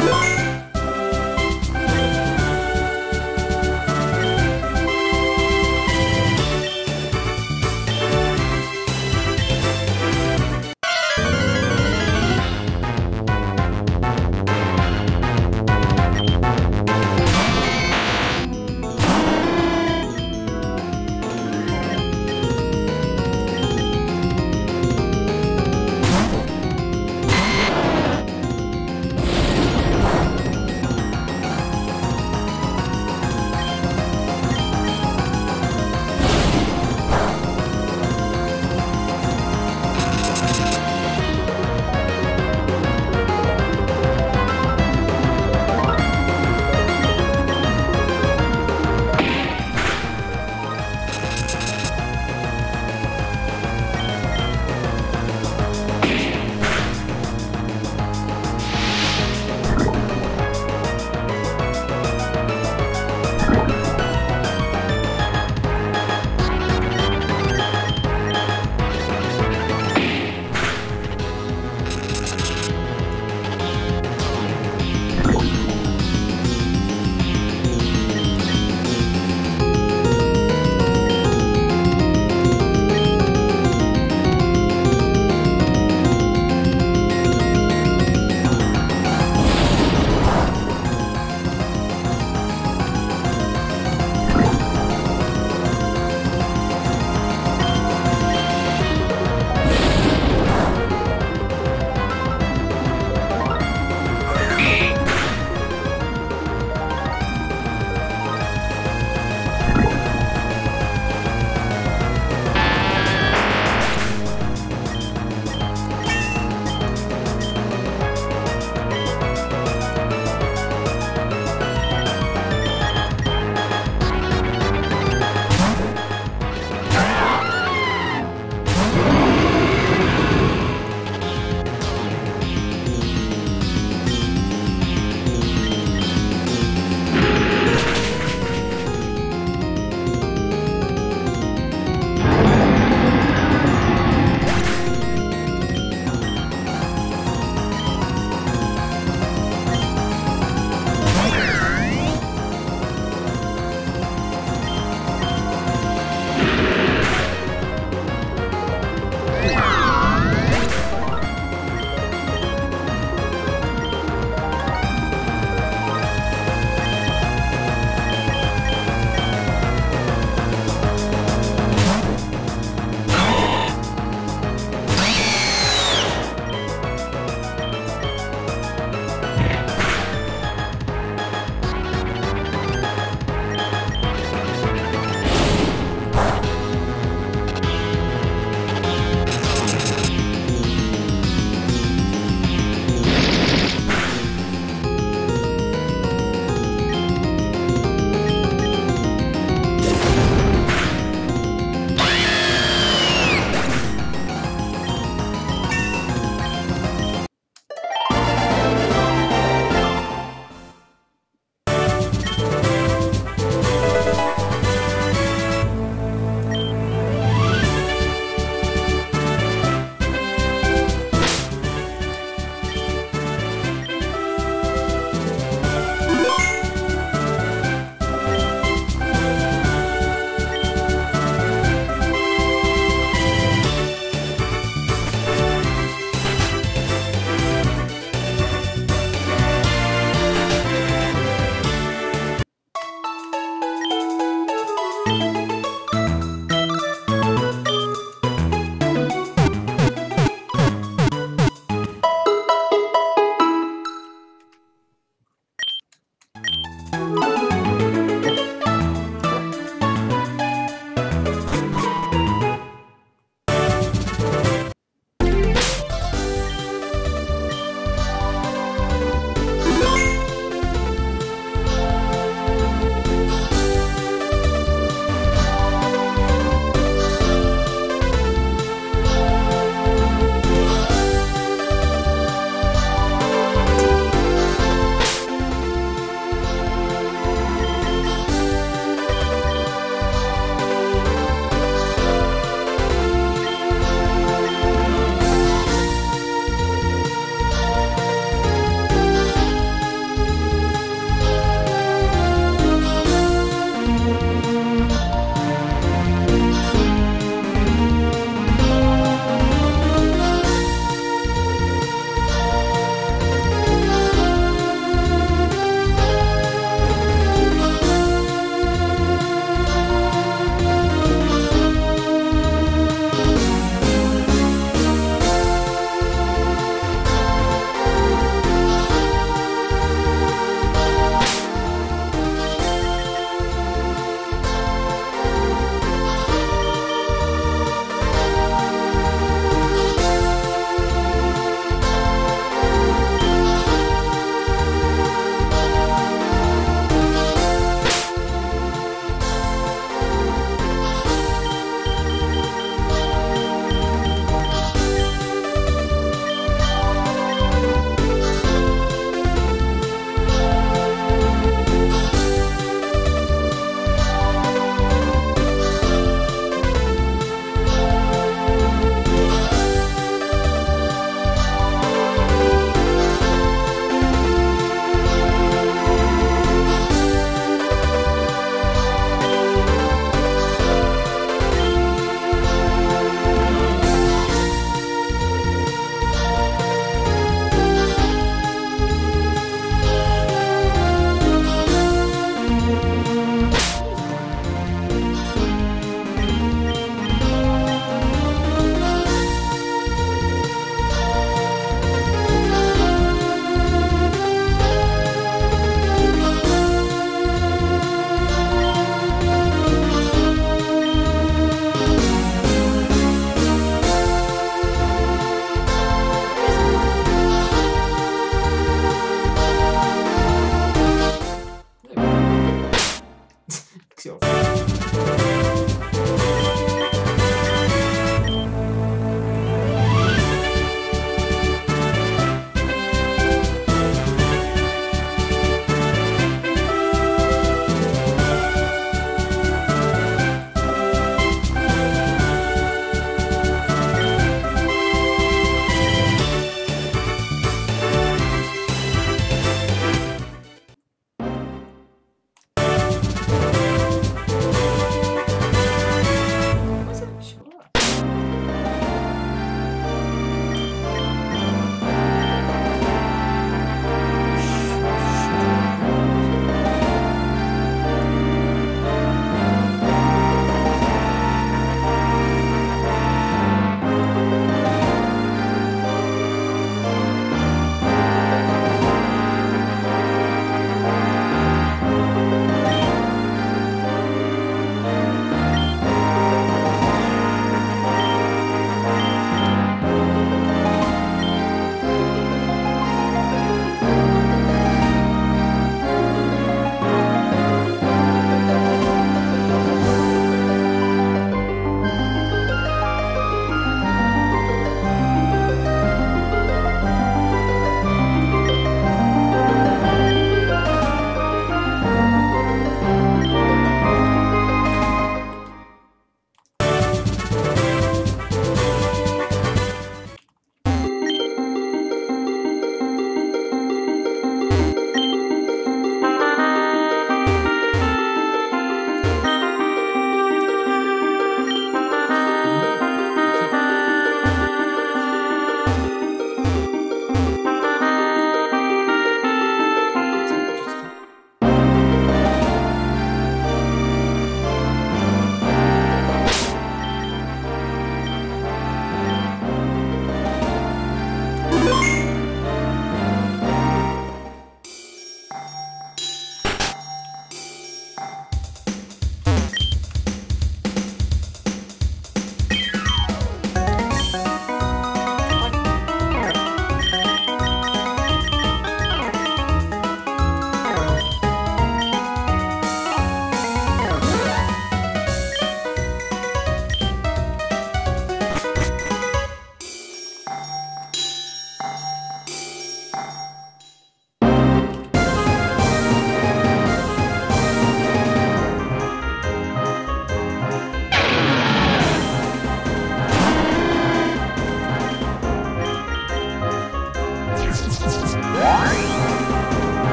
you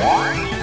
What?